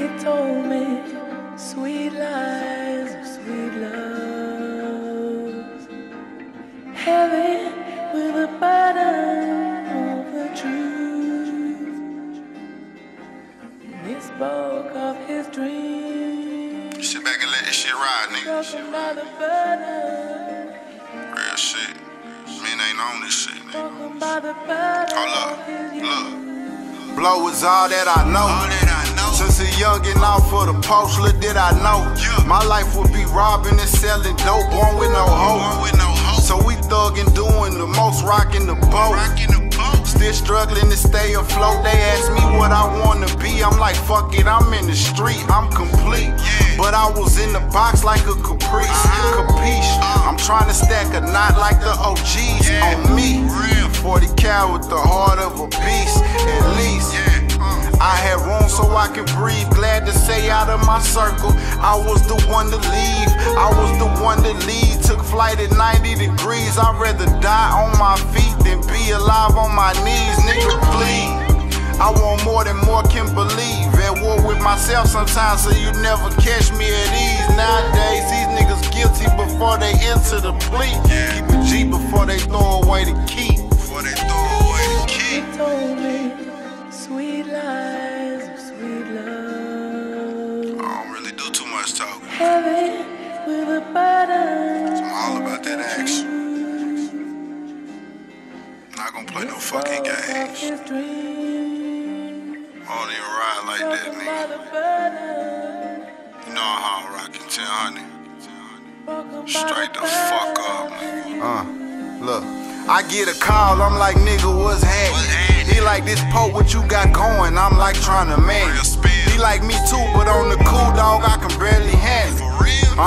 He told me sweet lies of sweet love. Heavy with a burden of the truth. He spoke of his dreams. Sit back and let this shit ride, nigga. Broken by the burden. Real shit. Men ain't on this shit, nigga. Broken by the burden Hold up. of his. Look. Blow is all that I know. Youngin' off for the post, little did I know. Yeah. My life would be robbing and selling dope, born with no hope. with no hope. So we thuggin' doing the most, rocking the boat. Rockin' the boat. Still struggling to stay afloat. They ask me what I wanna be. I'm like, fuck it, I'm in the street, I'm complete. But I was in the box like a caprice. Uh-huh. Capiche? Uh. I'm trying to stack a knot like the OGs on me. Real. 40 cal with the heart could breathe. Glad to stay out of my circle. I was the one to leave. I was the one to lead. Took flight at 90 degrees. I'd rather die on my feet than be alive on my knees. Nigga, please. I want more than more can believe. At war with myself sometimes, so you never catch me at ease. Nowadays, these niggas guilty before they enter the plea. Keep a G before they throw away the key. Before they throw away the key. Like, that nigga. What's he? He like this poke, what you got going? I'm like, trying to Real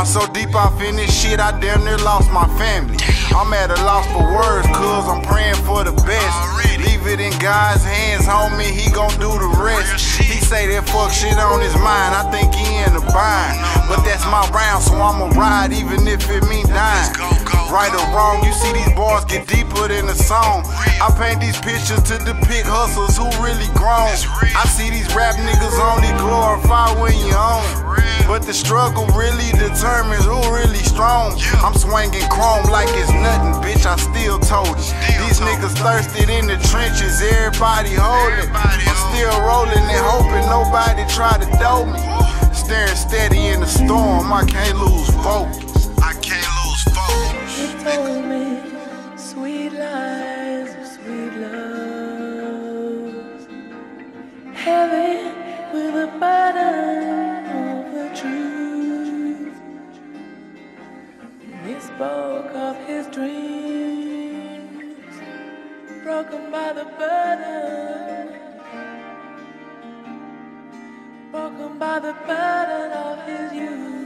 I'm so deep off in this shit, I damn near lost my family. I'm at a loss for words, cuz I'm praying for the best. Leave it in God's hands, homie, he gon' do the rest. He say that fuck shit on his mind, I think he in the bind. But that's my round, so I'ma ride even if it mean dying. Let's go, go, Right or wrong, you see these bars get deeper than the song. I paint these pictures to depict hustlers who really grown. I see these rap niggas only glorify when you own. But the struggle really determines who really strong. I'm swinging chrome like it's nothing, bitch. I still told. Still These niggas thirsted in the trenches, everybody holding. I'm still rolling and hoping nobody try to dope me. The storm, I can't lose focus. I can't lose focus. He told me sweet lies sweet love. Heavy with a burden of the truth. He spoke of his dreams, broken by the burden, broken by the burden of his youth.